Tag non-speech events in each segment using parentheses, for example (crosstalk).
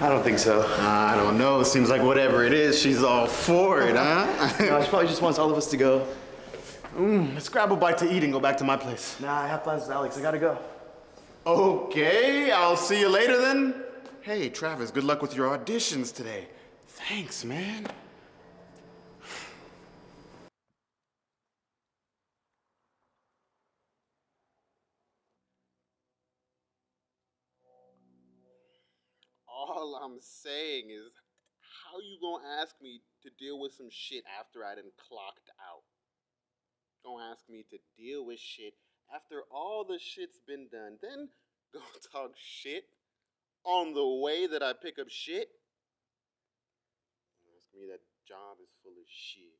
I don't think so. Uh, I don't know. It seems like whatever it is, she's all for it, huh? (laughs) no, she probably just wants all of us to go. Mm, let's grab a bite to eat and go back to my place. Nah, I have plans with Alex. I gotta go. Okay, I'll see you later then. Hey, Travis, good luck with your auditions today. Thanks, man. All I'm saying is, how you gonna ask me to deal with some shit after I done clocked out? Don't ask me to deal with shit after all the shit's been done. Then go (laughs) talk shit on the way that I pick up shit? Ask me that job is full of shit.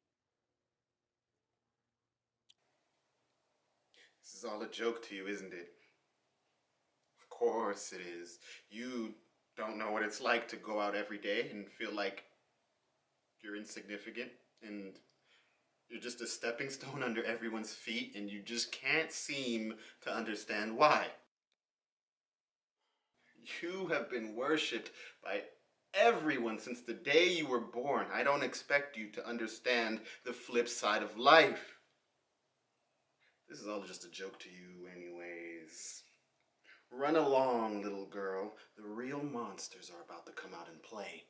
This is all a joke to you, isn't it? Of course it is. You don't know what it's like to go out every day and feel like you're insignificant and you're just a stepping stone under everyone's feet and you just can't seem to understand why. You have been worshipped by everyone since the day you were born. I don't expect you to understand the flip side of life. This is all just a joke to you, anyways. Run along, little girl. The real monsters are about to come out and play.